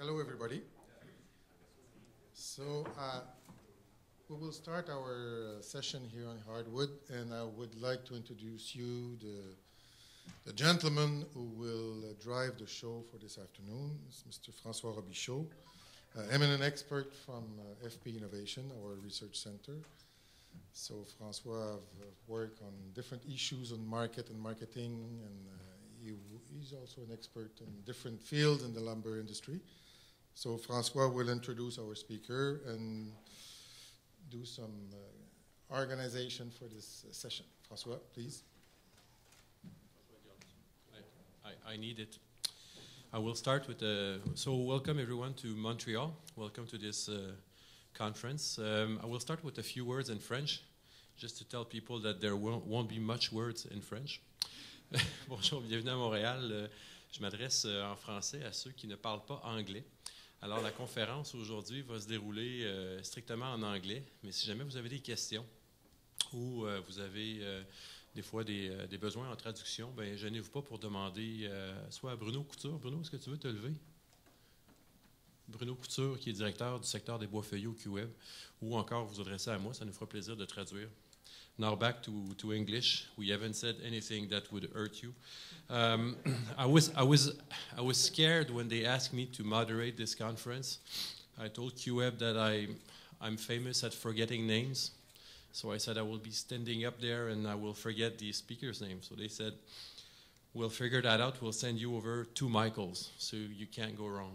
Hello, everybody. So uh, we will start our uh, session here on hardwood, and I would like to introduce you the, the gentleman who will uh, drive the show for this afternoon. It's Mr. François Robichaud, uh, eminent expert from uh, FP Innovation, our research center. So François have uh, worked on different issues on market and marketing, and uh, he, he's also an expert in different fields in the lumber industry. So François will introduce our speaker and do some uh, organization for this uh, session. François, please. I, I need it. I will start with the. So, welcome everyone to Montreal. Welcome to this uh, conference. Um, I will start with a few words in French, just to tell people that there won't, won't be much words in French. Bonjour, bienvenue à Montréal. Euh, je m'adresse euh, en français à ceux qui ne parlent pas anglais. Alors, la conférence aujourd'hui va se dérouler euh, strictement en anglais, mais si jamais vous avez des questions ou euh, vous avez euh, des fois des, besoins en traduction, ben gênez-vous pas pour demander soit à Bruno Couture. Bruno, est-ce que tu veux te lever? Bruno Couture, qui est directeur du secteur des bois feuillés au QWeb, ou encore vous adresser à moi, ça nous fera plaisir de traduire. Now back to, to English. We haven't said anything that would hurt you. Um, I was I was I was scared when they asked me to moderate this conference. I told QWeb that I I'm famous at forgetting names, so I said I will be standing up there and I will forget the speaker's name. So they said, "We'll figure that out. We'll send you over two Michaels, so you can't go wrong."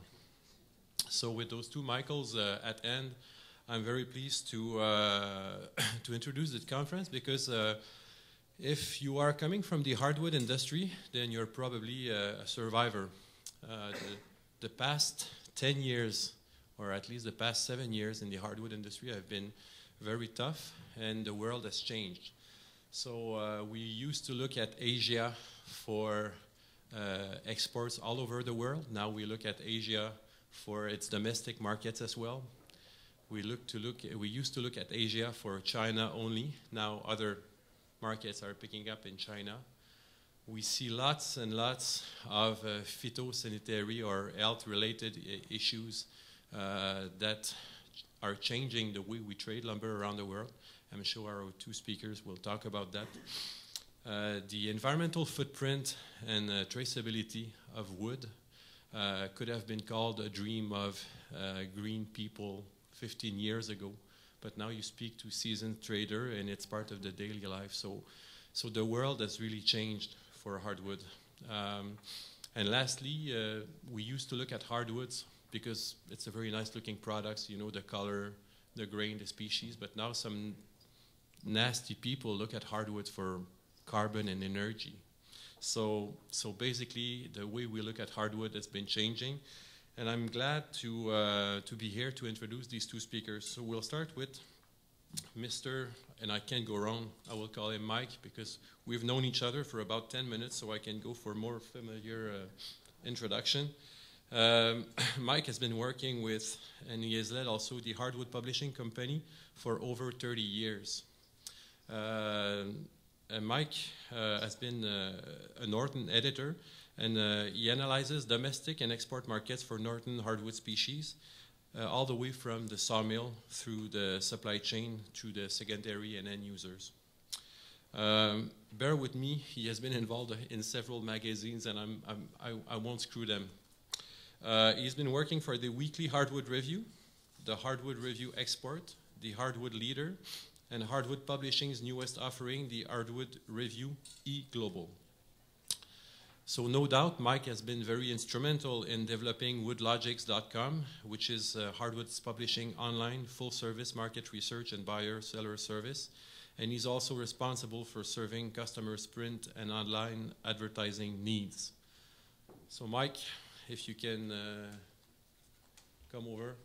So with those two Michaels uh, at end. I'm very pleased to, uh, to introduce this conference because uh, if you are coming from the hardwood industry, then you're probably a, a survivor. Uh, the, the, past 10 years, or at least the past seven years in the hardwood industry, have been very tough, and the world has changed. So uh, we used to look at Asia for uh, exports all over the world. Now we look at Asia for its domestic markets as well we look to look we used to look at Asia for China only. Now other markets are picking up in China. We see lots and lots of uh, phytosanitary or health-related issues uh, that are changing the way we trade lumber around the world. I'm sure our two speakers will talk about that. Uh, the environmental footprint and uh, traceability of wood uh, could have been called a dream of uh, green people 15 years ago. But now you speak to seasoned trader, and it's part of the daily life. So, so the world has really changed for hardwood. Um, and lastly, uh, we used to look at hardwoods because it's a very nice looking product. You know the color, the grain, the species. But now some nasty people look at hardwoods for carbon and energy. So, so basically, the way we look at hardwood has been changing. And I'm glad to, uh, to be here to introduce these two speakers. So we'll start with Mr. and I can't go wrong, I will call him Mike because we've known each other for about 10 minutes, so I can go for a more familiar uh, introduction. Um, Mike has been working with, and he has led also the Hardwood Publishing Company for over 30 years. Uh, Mike uh, has been uh, a Norton editor and uh, he analyzes domestic and export markets for northern hardwood species, uh, all the way from the sawmill through the supply chain to the secondary and end users. Um, bear with me, he has been involved in several magazines, and I'm, I'm, I, I won't screw them. Uh, he's been working for the Weekly Hardwood Review, the Hardwood Review Export, the Hardwood Leader, and Hardwood Publishing's newest offering, the Hardwood Review E Global. So no doubt, Mike has been very instrumental in developing woodlogics.com, which is uh, Hardwood's publishing online full-service market research and buyer-seller service. And he's also responsible for serving customers' print and online advertising needs. So Mike, if you can uh, come over.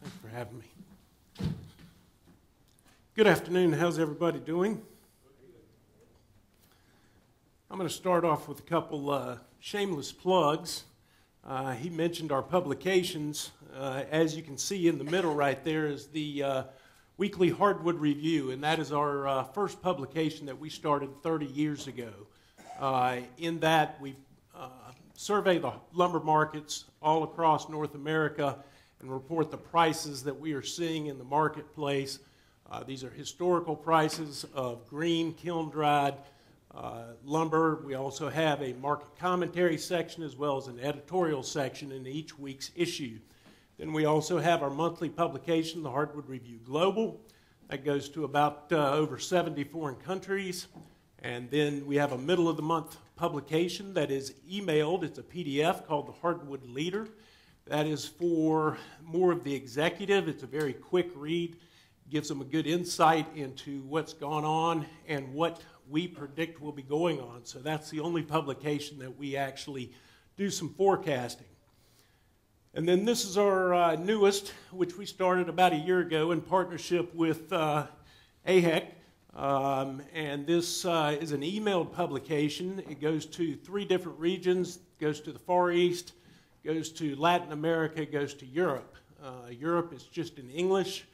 Thanks for having me. Good afternoon. How's everybody doing? I'm going to start off with a couple uh, shameless plugs. Uh, he mentioned our publications. Uh, as you can see in the middle right there is the uh, Weekly Hardwood Review, and that is our uh, first publication that we started 30 years ago. Uh, in that, we survey the lumber markets all across North America and report the prices that we are seeing in the marketplace. These are historical prices of green, kiln dried uh, lumber. We also have a market commentary section as well as an editorial section in each week's issue. Then we also have our monthly publication, the Hardwood Review Global. That goes to about uh, over 70 foreign countries. And then we have a middle of the month publication that is emailed. It's a PDF called the Hardwood Leader. That is for more of the executive. It's a very quick read, gives them a good insight into what's gone on and what we predict will be going on. So that's the only publication that we actually do some forecasting. And then this is our uh, newest, which we started about a year ago in partnership with uh, AHEC. Um, and this uh, is an emailed publication. It goes to three different regions, goes to the Far East, goes to Latin America, goes to Europe. Uh, Europe is just in English.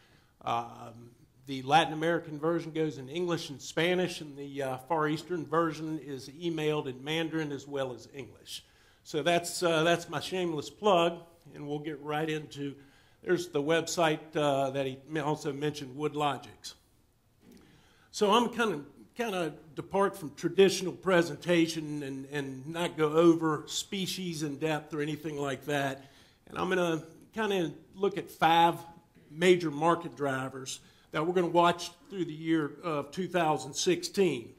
Um, the Latin American version goes in English and Spanish, and the uh, Far Eastern version is emailed in Mandarin as well as English. So that's, uh, that's my shameless plug and we'll get right into. There's the website uh, that he also mentioned, WoodLogix. So I'm kind of kind of depart from traditional presentation and, and not go over species in depth or anything like that. And I'm going to kind of look at five major market drivers that we're going to watch through the year of 2016.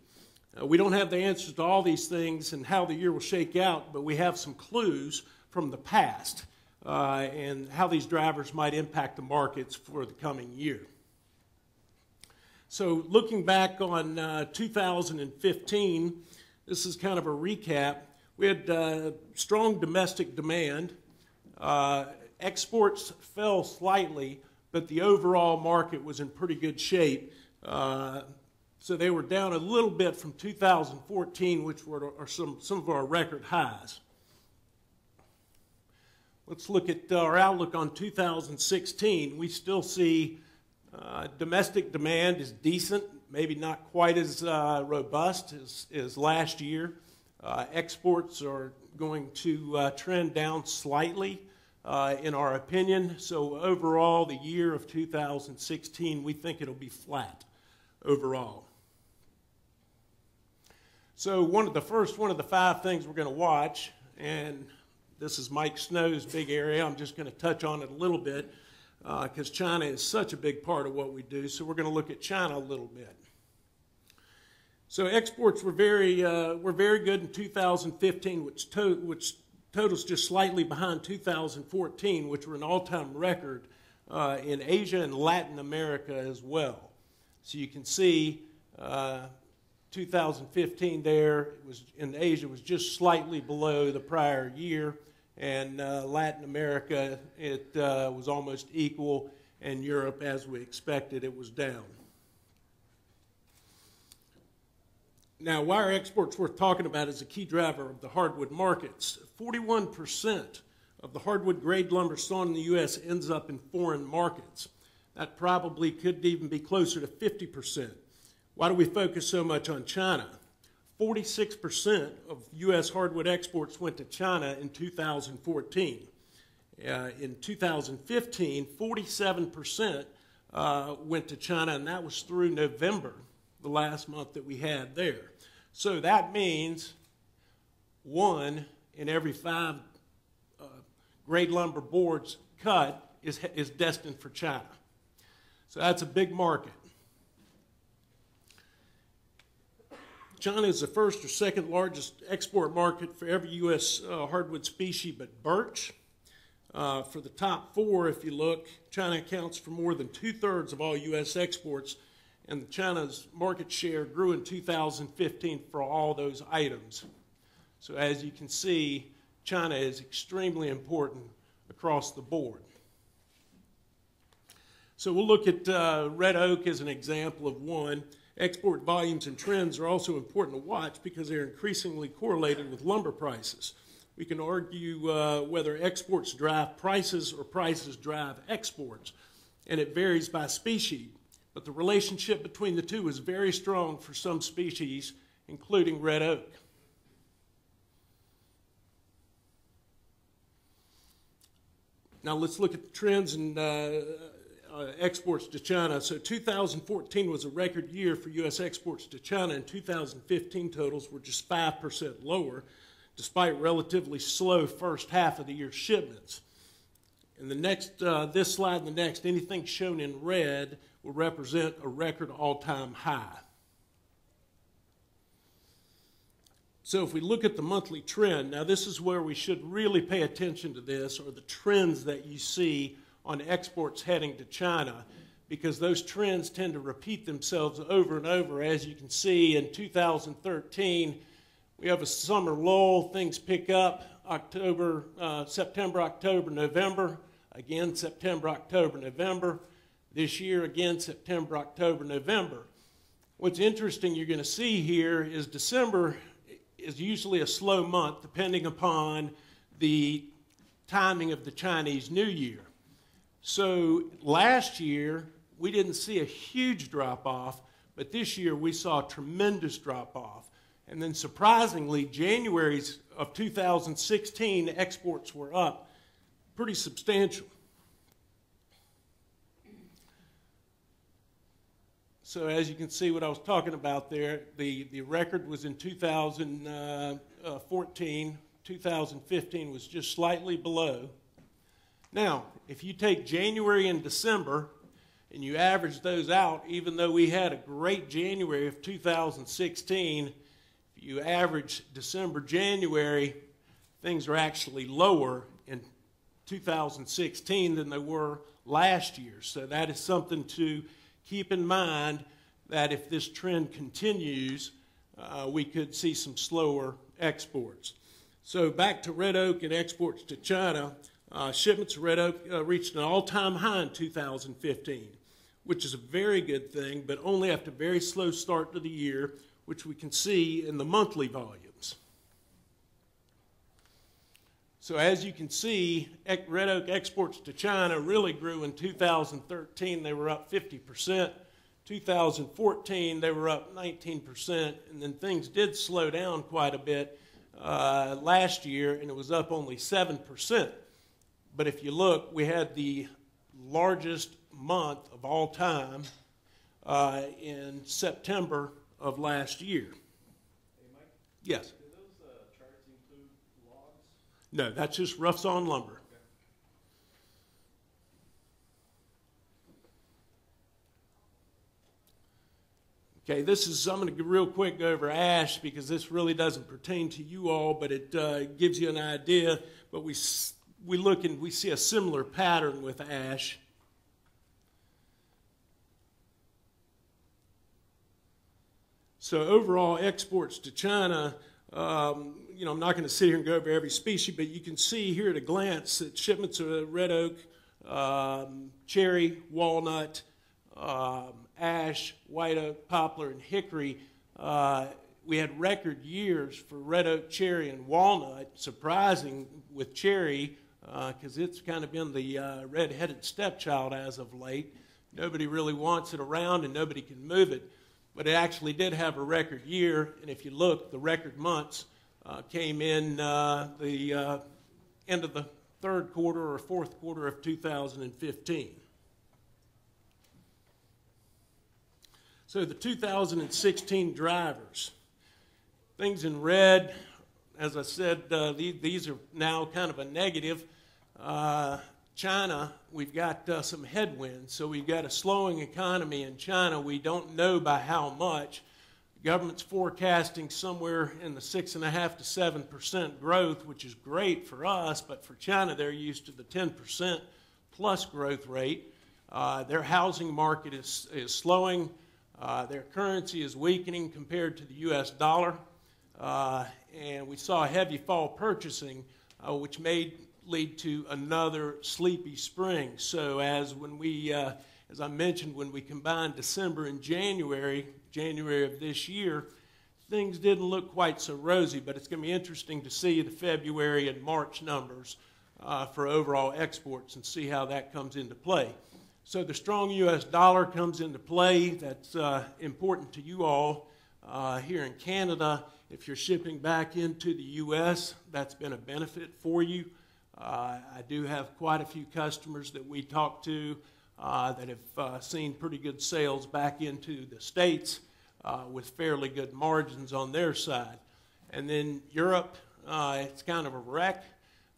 Uh, we don't have the answers to all these things and how the year will shake out, but we have some clues from the past uh, and how these drivers might impact the markets for the coming year. So, looking back on uh, 2015, this is kind of a recap. We had uh, strong domestic demand. Uh, exports fell slightly, but the overall market was in pretty good shape. Uh, so they were down a little bit from 2014, which were some, some of our record highs. Let's look at our outlook on 2016. We still see uh, domestic demand is decent, maybe not quite as uh, robust as, as last year. Uh, exports are going to uh, trend down slightly, uh, in our opinion. So, overall, the year of 2016, we think it'll be flat overall. So, one of the first, one of the five things we're going to watch, and this is Mike Snow's big area. I'm just going to touch on it a little bit because uh, China is such a big part of what we do. So we're going to look at China a little bit. So exports were very uh, were very good in 2015, which to, which totals just slightly behind 2014, which were an all-time record uh, in Asia and Latin America as well. So you can see. Uh, 2015 there was in Asia was just slightly below the prior year and uh, Latin America, it uh, was almost equal, and Europe, as we expected, it was down. Now, why are exports worth talking about as a key driver of the hardwood markets? 41% of the hardwood grade lumber sawn in the U.S. ends up in foreign markets. That probably could even be closer to 50%. Why do we focus so much on China? 46% of U.S. hardwood exports went to China in 2014. Uh, in 2015, 47% uh, went to China, and that was through November, the last month that we had there. So that means one in every five uh, grade lumber boards cut is, is destined for China. So that's a big market. China is the first or second largest export market for every U.S. Uh, hardwood species but birch. Uh, for the top four, if you look, China accounts for more than two thirds of all U.S. exports, and China's market share grew in 2015 for all those items. So, as you can see, China is extremely important across the board. So, we'll look at uh, red oak as an example of one. Export volumes and trends are also important to watch because they're increasingly correlated with lumber prices. We can argue uh, whether exports drive prices or prices drive exports, and it varies by species but the relationship between the two is very strong for some species, including red oak. Now let's look at the trends in uh, uh, exports to China. So 2014 was a record year for U.S. exports to China, and 2015 totals were just 5% lower, despite relatively slow first half of the year shipments. In the next, uh, this slide and the next, anything shown in red will represent a record all-time high. So if we look at the monthly trend, now this is where we should really pay attention to this, or the trends that you see on exports heading to China, because those trends tend to repeat themselves over and over. As you can see in 2013, we have a summer lull, things pick up October, uh, September, October, November, again September, October, November. This year, again September, October, November. What's interesting you're going to see here is December is usually a slow month depending upon the timing of the Chinese New Year. So last year, we didn't see a huge drop off, but this year we saw a tremendous drop off. And then surprisingly, January's of 2016 exports were up pretty substantial. So as you can see what I was talking about there, the, the record was in 2014. Uh, 2015 was just slightly below. Now, if you take January and December and you average those out, even though we had a great January of 2016, if you average December, January, things are actually lower in 2016 than they were last year. So that is something to keep in mind that if this trend continues, uh, we could see some slower exports. So back to red oak and exports to China, uh, shipments of red oak uh, reached an all-time high in 2015, which is a very good thing, but only after a very slow start to the year, which we can see in the monthly volumes. So as you can see, red oak exports to China really grew in 2013. They were up 50 percent. 2014, they were up 19%, and then things did slow down quite a bit uh, last year, and it was up only 7%. But if you look, we had the largest month of all time uh, in September of last year. Hey, Mike? Yes. Do those uh, charts include logs? No, that's just rough sawn lumber. Okay, this is, I'm going to go real quick go over ash because this really doesn't pertain to you all, but it uh, gives you an idea. But we, we look and we see a similar pattern with ash. So overall exports to China, um, you know, I'm not going to sit here and go over every species, but you can see here at a glance that shipments of red oak, um, cherry, walnut, um, ash, white oak, poplar, and hickory, uh, we had record years for red oak, cherry, and walnut. Surprising with cherry, because uh, it's kind of been the uh, red-headed stepchild as of late. Nobody really wants it around, and nobody can move it. But it actually did have a record year, and if you look, the record months uh, came in uh, the uh, end of the third quarter or fourth quarter of 2015. So the 2016 drivers, things in red, as I said, uh, these, these, are now kind of a negative. China, we've got uh, some headwinds. So we've got a slowing economy in China. We don't know by how much. The government's forecasting somewhere in the six and a half to seven percent growth, which is great for us, but for China, they're used to the 10 percent plus growth rate. Uh, their housing market is, is slowing. Uh, their currency is weakening compared to the U.S. dollar, uh, and we saw heavy fall purchasing, uh, which may lead to another sleepy spring. So, as when we, uh, as I mentioned, when we combined December and January, January of this year, things didn't look quite so rosy. But it's going to be interesting to see the February and March numbers uh, for overall exports and see how that comes into play. So the strong U.S. dollar comes into play. That's uh, important to you all uh, here in Canada. If you're shipping back into the U.S., that's been a benefit for you. Uh, I do have quite a few customers that we talk to uh, that have uh, seen pretty good sales back into the States uh, with fairly good margins on their side. And then Europe, uh, it's kind of a wreck.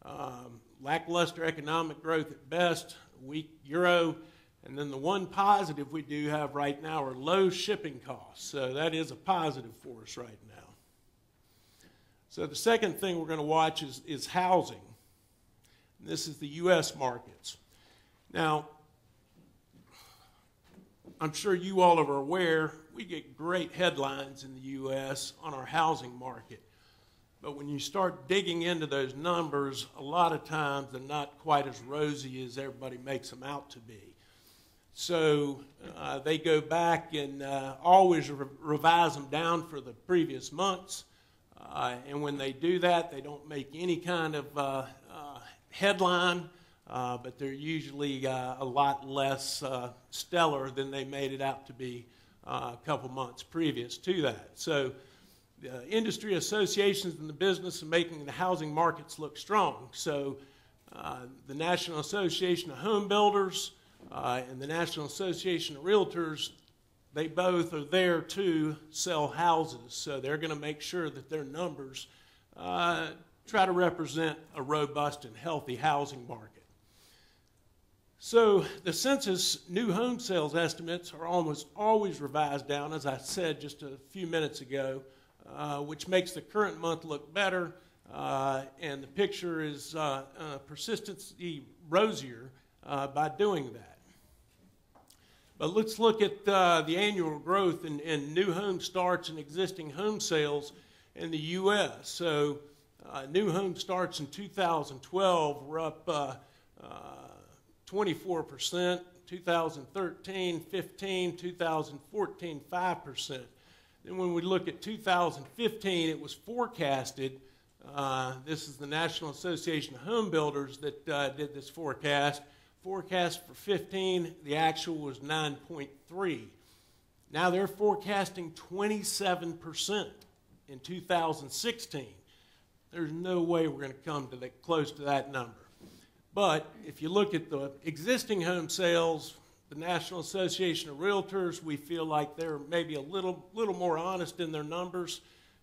Um, lackluster economic growth at best, weak euro, and then the one positive we do have right now are low shipping costs. So that is a positive for us right now. So the second thing we're going to watch is, is housing. This is the U.S. markets. Now, I'm sure you all are aware we get great headlines in the U.S. on our housing market. But when you start digging into those numbers, a lot of times they're not quite as rosy as everybody makes them out to be. So uh, they go back and uh, always re- revise them down for the previous months. Uh, and when they do that, they don't make any kind of uh, uh, headline, uh, but they're usually a lot less stellar than they made it out to be a couple months previous to that. So the industry associations in the business of making the housing markets look strong. So the National Association of Home Builders, uh, and the National Association of Realtors, they both are there to sell houses. So they're going to make sure that their numbers uh, try to represent a robust and healthy housing market. So the census new home sales estimates are almost always revised down, as I said just a few minutes ago, uh, which makes the current month look better, uh, and the picture is uh, uh persistently rosier uh, by doing that. But let's look at uh, the annual growth in, in, new home starts and existing home sales in the U.S. So, uh, new home starts in 2012 were up uh, 24%, uh, 2013, 15, 2014, 5%. Then, when we look at 2015, it was forecasted. Uh, this is the National Association of Home Builders that uh, did this forecast forecast for 15, the actual was 9.3. Now they're forecasting 27% in 2016. There's no way we're going to come to close to that number. But if you look at the existing home sales, the National Association of Realtors, we feel like they're maybe a little, little more honest in their numbers.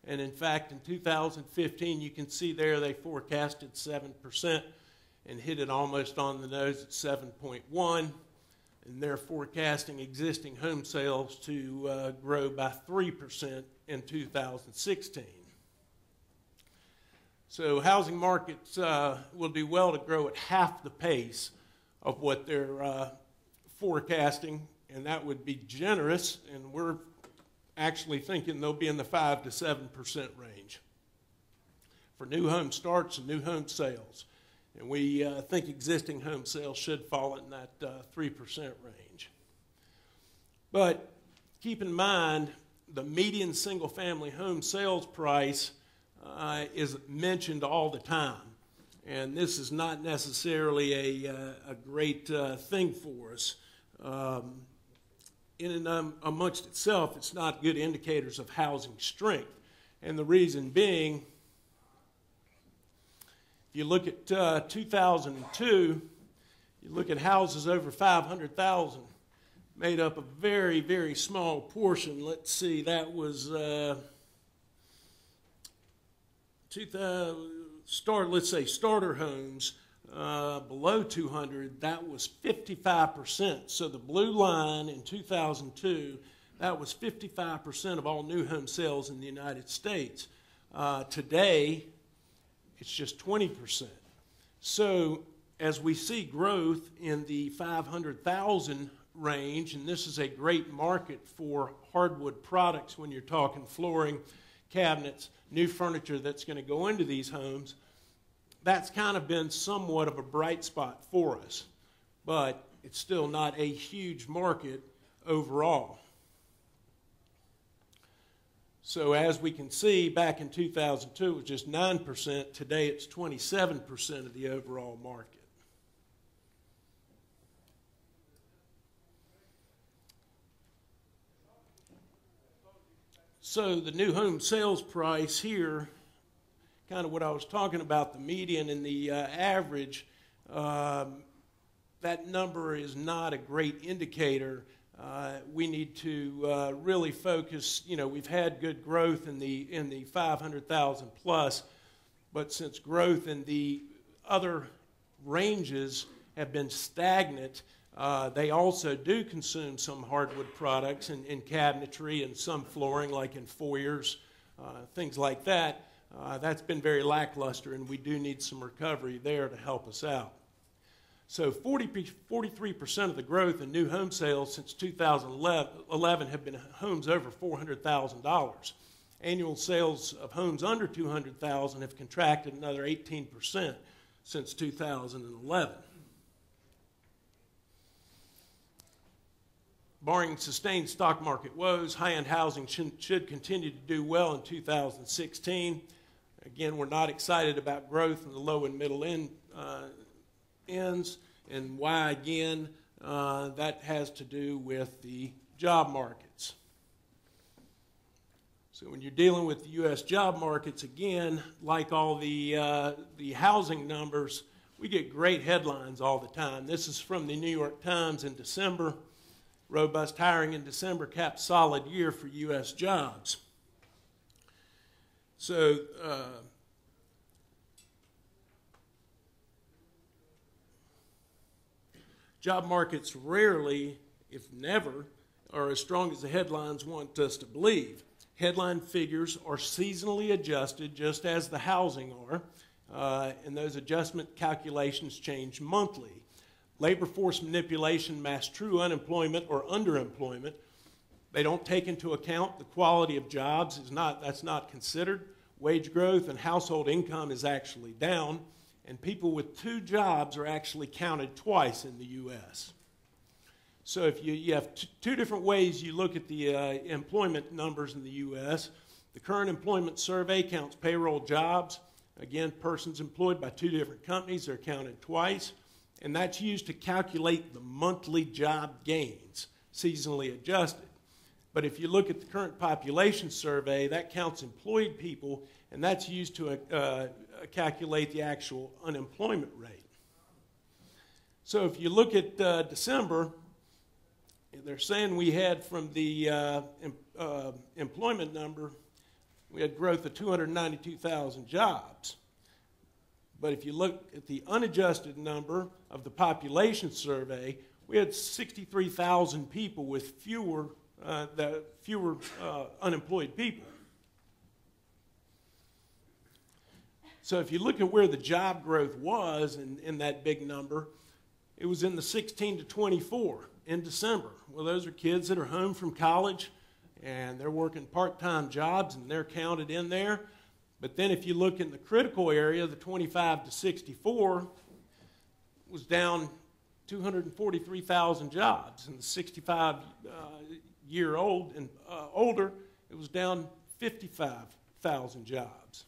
And in fact, in 2015, you can see there they forecasted 7% and hit it almost on the nose at 7.1. And they're forecasting existing home sales to uh, grow by 3% in 2016. So, housing markets uh, will do well to grow at half the pace of what they're uh, forecasting, and that would be generous. And we're actually thinking they'll be in the 5 to 7% range for new home starts and new home sales. And we uh, think existing home sales should fall in that uh, 3% range. But keep in mind, the median single family home sales price uh, is mentioned all the time. And this is not necessarily a, uh, a great uh, thing for us. Um, in and um, amongst itself, it's not good indicators of housing strength. And the reason being, if you look at uh, 2002, you look at houses over 500,000, made up a very, very small portion. Let's see, that was 2000, start, let's say starter homes uh, below 200, that was 55%. So the blue line in 2002, that was 55% of all new home sales in the United States. Uh, today, it's just 20%. So as we see growth in the 500,000 range, and this is a great market for hardwood products when you're talking flooring, cabinets, new furniture that's going to go into these homes, that's kind of been somewhat of a bright spot for us. But it's still not a huge market overall. So as we can see, back in 2002, it was just 9%. Today, it's 27% of the overall market. So the new home sales price here kind of what I was talking about, the median and the uh, average, um, that number is not a great indicator. Uh, we need to uh, really focus. You know, we've had good growth in the in the 500,000 plus, but since growth in the other ranges have been stagnant, uh, they also do consume some hardwood products in, in cabinetry and some flooring, like in foyers, uh, things like that. Uh, that's been very lackluster, and we do need some recovery there to help us out. So 40, 43% of the growth in new home sales since 2011 have been homes over $400,000. Annual sales of homes under 200,000 have contracted another 18% since 2011. Barring sustained stock market woes, high end housing should, should, continue to do well in 2016. Again, we're not excited about growth in the low and middle end, uh, ends, and why, again, uh, that has to do with the job markets. So when you're dealing with the U.S. job markets, again, like all the, uh, the housing numbers, we get great headlines all the time. This is from the New York Times in December. Robust hiring in December capped solid year for U.S. jobs. So, uh, job markets rarely, if never, are as strong as the headlines want us to believe. Headline figures are seasonally adjusted, just as the housing are, uh, and those adjustment calculations change monthly. Labor force manipulation masks true unemployment or underemployment. They don't take into account the quality of jobs is not that's not considered. Wage growth and household income is actually down and people with two jobs are actually counted twice in the U.S. So if you, you have two different ways you look at the uh, employment numbers in the U.S., the current employment survey counts payroll jobs. Again, persons employed by two different companies are counted twice, and that's used to calculate the monthly job gains, seasonally adjusted. But if you look at the current population survey, that counts employed people, and that's used to uh, calculate the actual unemployment rate. So if you look at uh, December, they're saying we had from the uh, em, uh, employment number, we had growth of 292,000 jobs. But if you look at the unadjusted number of the population survey, we had 63,000 people with fewer, uh, the, fewer uh, unemployed people. So if you look at where the job growth was in, in that big number, it was in the 16 to 24 in December. Well, those are kids that are home from college and they're working part time jobs and they're counted in there. But then if you look in the critical area, the 25 to 64 was down 243,000 jobs. And the 65 uh, year old and uh, older, it was down 55,000 jobs.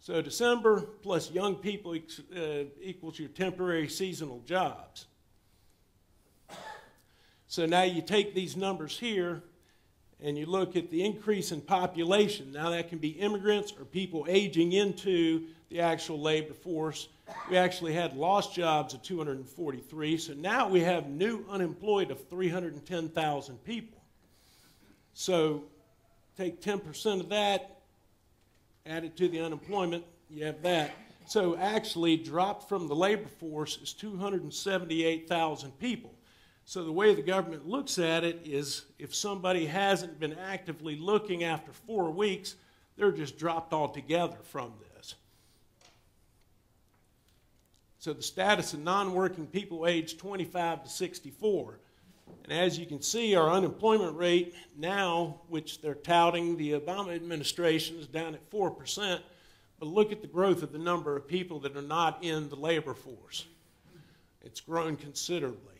So December plus young people uh, equals your temporary seasonal jobs. So now you take these numbers here and you look at the increase in population. Now that can be immigrants or people aging into the actual labor force. We actually had lost jobs of 243. So now we have new unemployed of 310,000 people. So take 10% of that, add it to the unemployment, you have that. So actually, dropped from the labor force is 278,000 people. So the way the government looks at it is if somebody hasn't been actively looking after four weeks, they're just dropped altogether from this. So the status of non working people aged 25 to 64. And as you can see, our unemployment rate now, which they're touting, the Obama administration is down at 4%. But look at the growth of the number of people that are not in the labor force. It's grown considerably.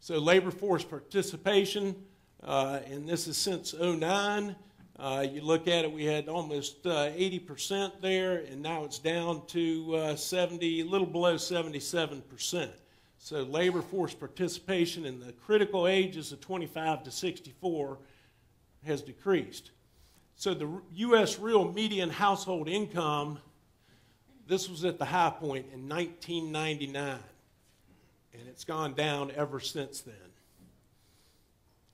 So, labor force participation, uh, and this is since 09. Uh, you look at it, we had almost uh, 80% there, and now it's down to uh, 70, a little below 77%. So labor force participation in the critical ages of 25 to 64 has decreased. So the U.S. real median household income, this was at the high point in 1999, and it's gone down ever since then.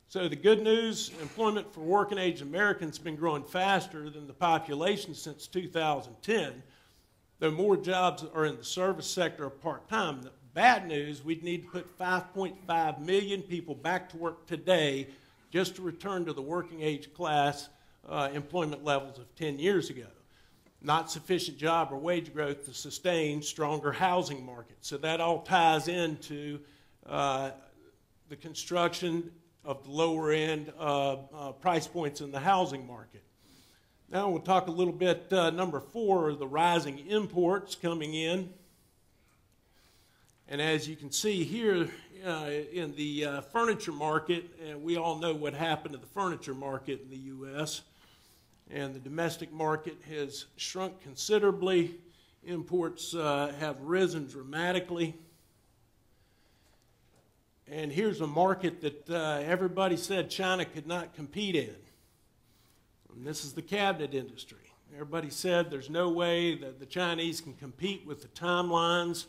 So the good news, employment for working age Americans has been growing faster than the population since 2010, though more jobs are in the service sector or part-time. The bad news, we'd need to put 5.5 million people back to work today just to return to the working age class uh, employment levels of 10 years ago. Not sufficient job or wage growth to sustain stronger housing markets. So that all ties into uh, the construction of the lower end uh, uh, price points in the housing market. Now we'll talk a little bit. Uh, number four, the rising imports coming in. And as you can see here uh, in the uh, furniture market, and we all know what happened to the furniture market in the U.S., and the domestic market has shrunk considerably. Imports uh, have risen dramatically. And here's a market that uh, everybody said China could not compete in. And this is the cabinet industry. Everybody said there's no way that the Chinese can compete with the timelines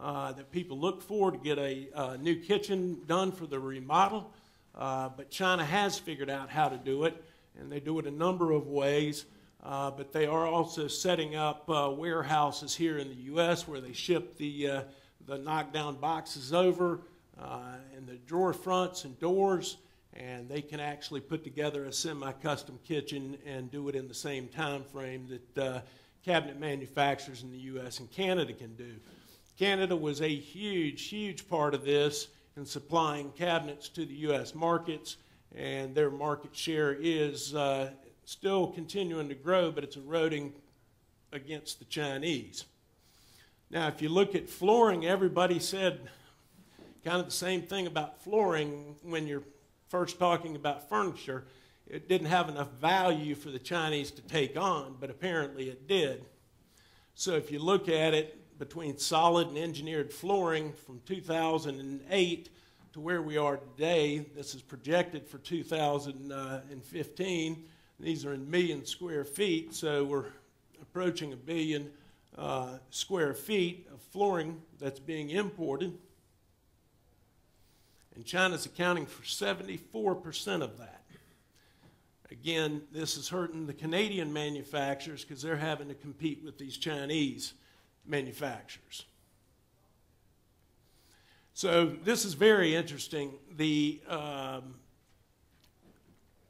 uh, that people look for to get a, a new kitchen done for the remodel. Uh, but China has figured out how to do it, and they do it a number of ways. Uh, but they are also setting up uh, warehouses here in the U.S. where they ship the, uh, the knockdown boxes over uh, and the drawer fronts and doors, and they can actually put together a semi-custom kitchen and do it in the same time frame that uh, cabinet manufacturers in the U.S. and Canada can do. Canada was a huge, huge part of this in supplying cabinets to the U.S. markets, and their market share is uh, still continuing to grow, but it's eroding against the Chinese. Now, if you look at flooring, everybody said kind of the same thing about flooring when you're first talking about furniture. It didn't have enough value for the Chinese to take on, but apparently it did. So if you look at it between solid and engineered flooring from 2008 to where we are today, this is projected for 2015. These are in million square feet, so we're approaching a billion uh, square feet of flooring that's being imported. And China's accounting for 74% of that. Again, this is hurting the Canadian manufacturers because they're having to compete with these Chinese manufacturers. So, this is very interesting. The um,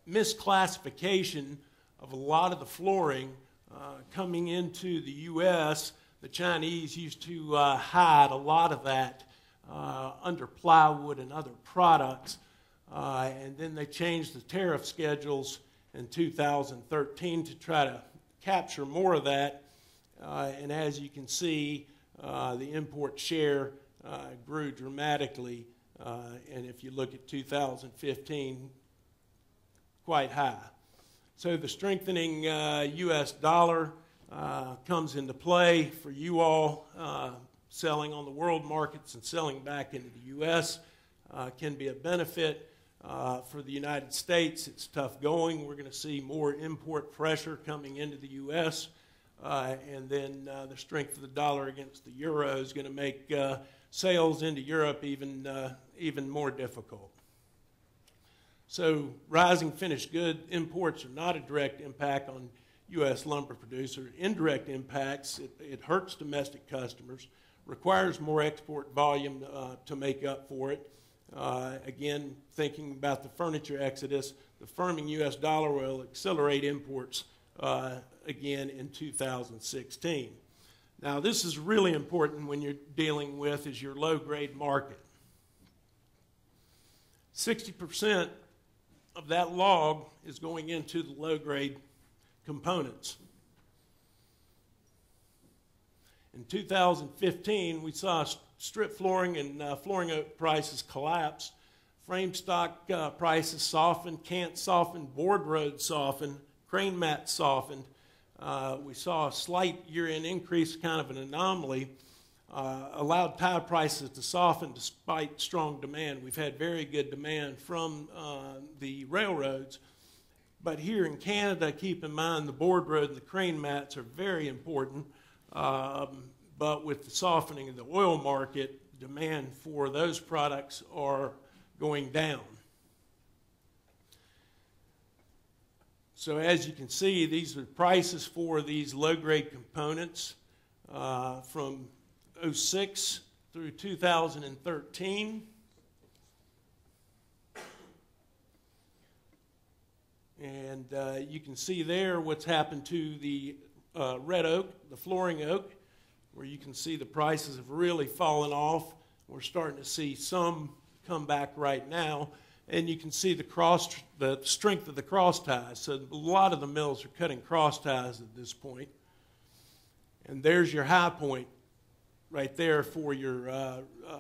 misclassification of a lot of the flooring uh, coming into the U.S., the Chinese used to uh, hide a lot of that uh, under plywood and other products. Uh, and then they changed the tariff schedules in 2013 to try to capture more of that. Uh, and as you can see, uh, the import share grew dramatically. Uh, and if you look at 2015, quite high. So the strengthening U.S. dollar comes into play for you all selling on the world markets and selling back into the U.S. Uh, can be a benefit. Uh, for the United States, it's tough going. We're going to see more import pressure coming into the U.S., uh, and then uh, the strength of the dollar against the euro is going to make uh, sales into Europe even, uh, even more difficult. So, rising finished good imports are not a direct impact on U.S. lumber producer. Indirect impacts, it, it hurts domestic customers requires more export volume uh, to make up for it. Uh, again, thinking about the furniture exodus, the firming U.S. dollar will accelerate imports uh, again in 2016. Now, this is really important when you're dealing with is your low-grade market. 60% of that log is going into the low-grade components. In 2015, we saw strip flooring and uh, flooring prices collapse. Frame stock uh, prices softened, cant softened, board road softened, crane mat softened. Uh, we saw a slight year end increase, kind of an anomaly. Uh, allowed tie prices to soften despite strong demand. We've had very good demand from uh, the railroads, But here in Canada, keep in mind the board road and the crane mats are very important. Um, but with the softening of the oil market, demand for those products are going down. So as you can see, these are prices for these low-grade components uh, from 06 through 2013. And uh, you can see there what's happened to the uh, red oak, the flooring oak, where you can see the prices have really fallen off. We're starting to see some come back right now. And you can see the cross, the strength of the cross ties. So a lot of the mills are cutting cross ties at this point. And there's your high point right there for your uh, uh,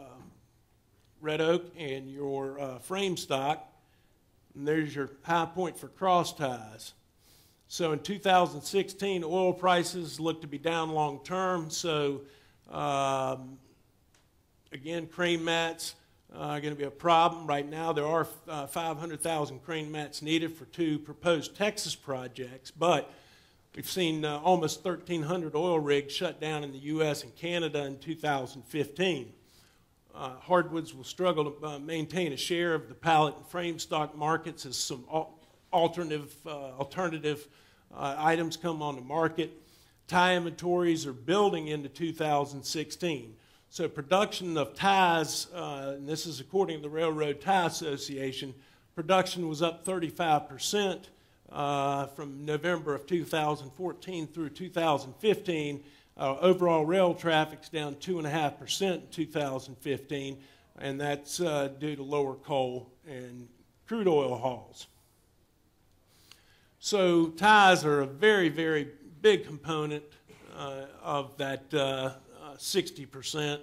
red oak and your uh, frame stock. And there's your high point for cross ties. So in 2016, oil prices look to be down long term. So um, again, crane mats are going to be a problem. Right now, there are uh, 500,000 crane mats needed for two proposed Texas projects, but we've seen uh, almost 1,300 oil rigs shut down in the U.S. and Canada in 2015 uh, hardwoods will struggle to uh, maintain a share of the pallet and frame stock markets as some al- alternative, uh, alternative uh, items come on the market. Tie inventories are building into 2016. So production of ties, uh, and this is according to the Railroad Tie Association, production was up 35 percent uh, from November of 2014 through 2015 uh, overall rail traffic's down 2.5% in 2015, and that's uh, due to lower coal and crude oil hauls. So, ties are a very, very big component uh, of that 60%. Uh,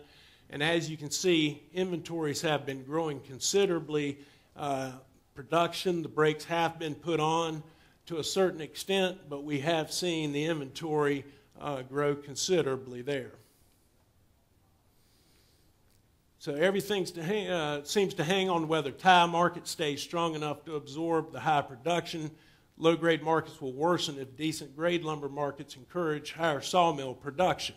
and as you can see, inventories have been growing considerably. Uh, production, the brakes have been put on to a certain extent, but we have seen the inventory uh, grow considerably there. So everything uh, seems to hang on whether tie market stays strong enough to absorb the high production. Low grade markets will worsen if decent grade lumber markets encourage higher sawmill production.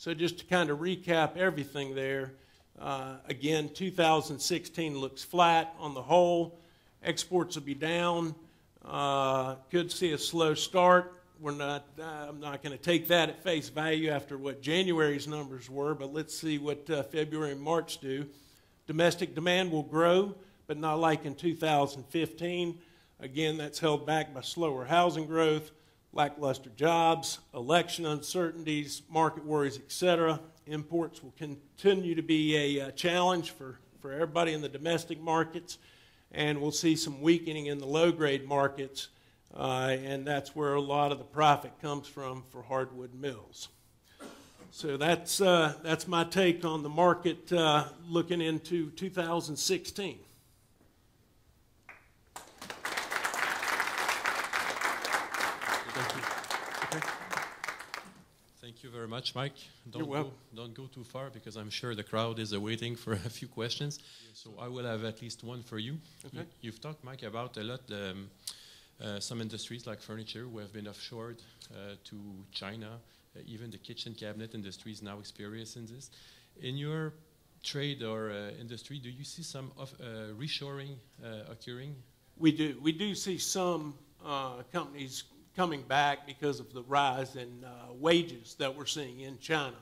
So just to kind of recap everything there, uh, again, 2016 looks flat on the whole. Exports will be down. Uh, could see a slow start we're not, uh, I'm not going to take that at face value after what January's numbers were, but let's see what uh, February and March do. Domestic demand will grow, but not like in 2015. Again, that's held back by slower housing growth, lackluster jobs, election uncertainties, market worries, etc. Imports will continue to be a uh, challenge for, for everybody in the domestic markets, and we'll see some weakening in the low grade markets uh, and that's where a lot of the profit comes from for hardwood mills. So that's, uh, that's my take on the market uh, looking into 2016. Thank you. Okay. Thank you very much, Mike. Don't go, don't go too far because I'm sure the crowd is waiting for a few questions. So I will have at least one for you. Okay. You have talked, Mike, about a lot um, uh, some industries like furniture who have been offshored uh, to China, uh, even the kitchen cabinet industry is now experiencing this. In your trade or industry, do you see some of, reshoring occurring? We do. We do see some companies coming back because of the rise in uh, wages that we're seeing in China.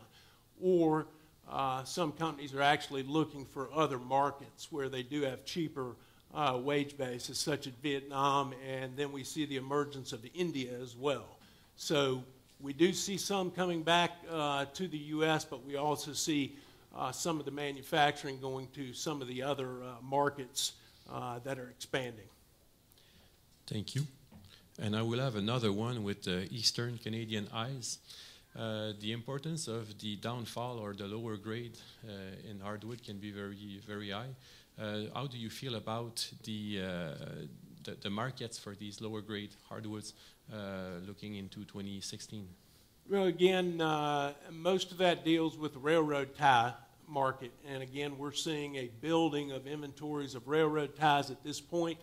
Or uh, some companies are actually looking for other markets where they do have cheaper uh, wage bases, such as Vietnam, and then we see the emergence of India as well. So we do see some coming back uh, to the U.S., but we also see uh, some of the manufacturing going to some of the other uh, markets that are expanding. Thank you. And I will have another one with the Eastern Canadian eyes. Uh, the importance of the downfall or the lower grade uh, in hardwood can be very, very high. Uh, how do you feel about the, uh, the, the, markets for these lower grade hardwoods uh, looking into 2016? Well, again, most of that deals with the railroad tie market. And again, we're seeing a building of inventories of railroad ties at this point.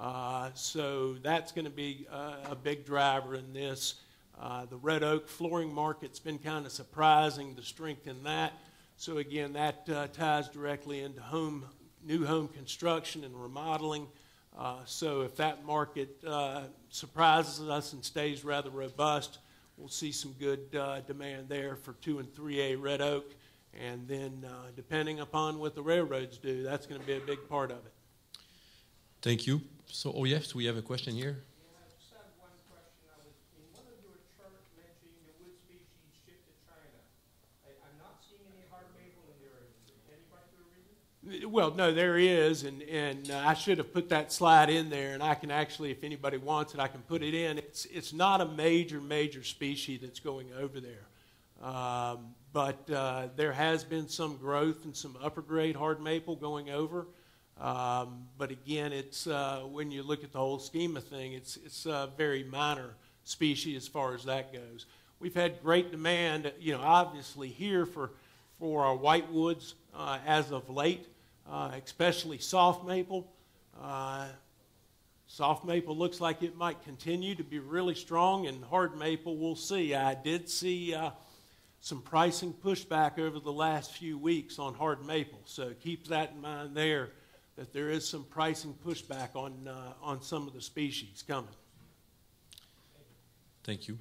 Uh, So that's going to be uh, a big driver in this. Uh, The red oak flooring market's been kind of surprising, the strength in that. So again, that uh, ties directly into home, new home construction and remodeling. Uh, So if that market uh, surprises us and stays rather robust, we'll see some good demand there for two and three A red oak. And then depending upon what the railroads do, that's going to be a big part of it. Thank you. So, oh yes, we have a question here. Well, no, there is, and, and uh, I should have put that slide in there, and I can actually, if anybody wants it, I can put it in. It's, it's not a major, major species that's going over there. Um, but uh, there has been some growth and some upper grade hard maple going over. Um, but again, it's uh, when you look at the whole scheme of thing, it's it's a very minor species as far as that goes. We've had great demand, you know, obviously here for for our whitewoods uh, as of late, uh, especially soft maple. Uh, soft maple looks like it might continue to be really strong, and hard maple we'll see. I did see uh, some pricing pushback over the last few weeks on hard maple, so keep that in mind there. That there is some pricing pushback on uh, on some of the species coming. Thank you.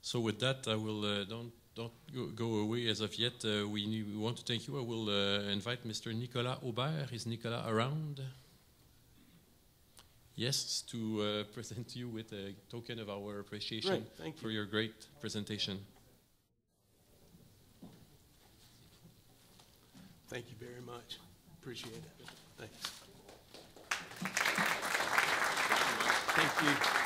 So with that, I will uh, don't don't go, go away as of yet. Uh, we, need- we want to thank you. I will uh, invite Mr. Nicolas Aubert. Is Nicolas around? Yes, to uh, present to you with a token of our appreciation thank for your great presentation. Thank you very much. Appreciate it. Thanks. Thank you.